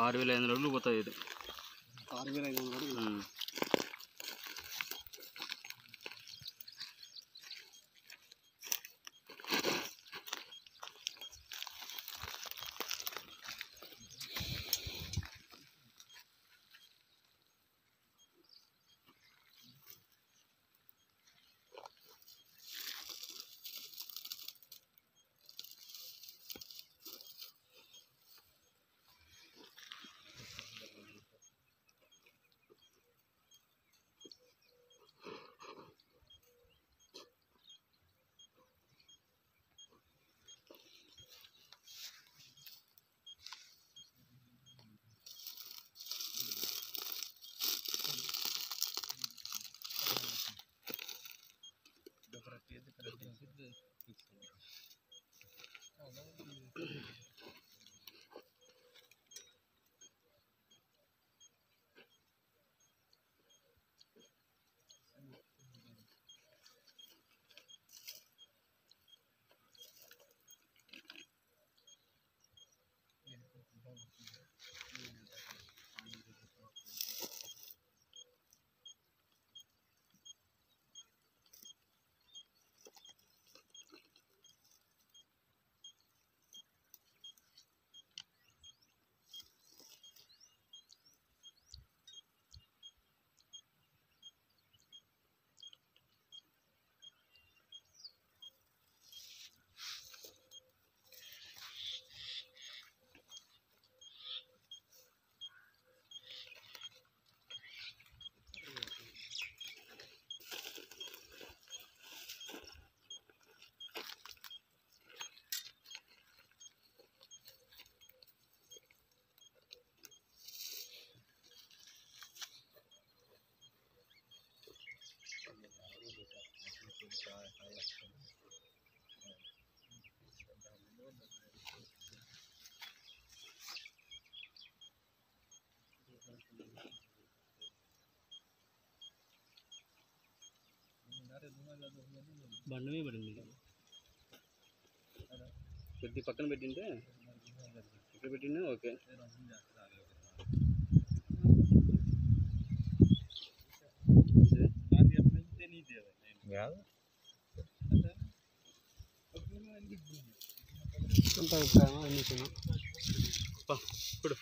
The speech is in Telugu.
ఆరు వేల ఐదు వందల పోతుంది ఇది. ఆరు వేల ఐదు వందలు Mm-hmm. అడుగులు. ఉమ్. బండి మీద పడింది. కొద్ది పక్కన పెట్టింటే ఇక్కడ పెట్టిండే ఓకే అంత ಅಂತ ಅಭಿಪ್ರಾಯ ಅನ್ನಿಸೋಣ ಕೊಡು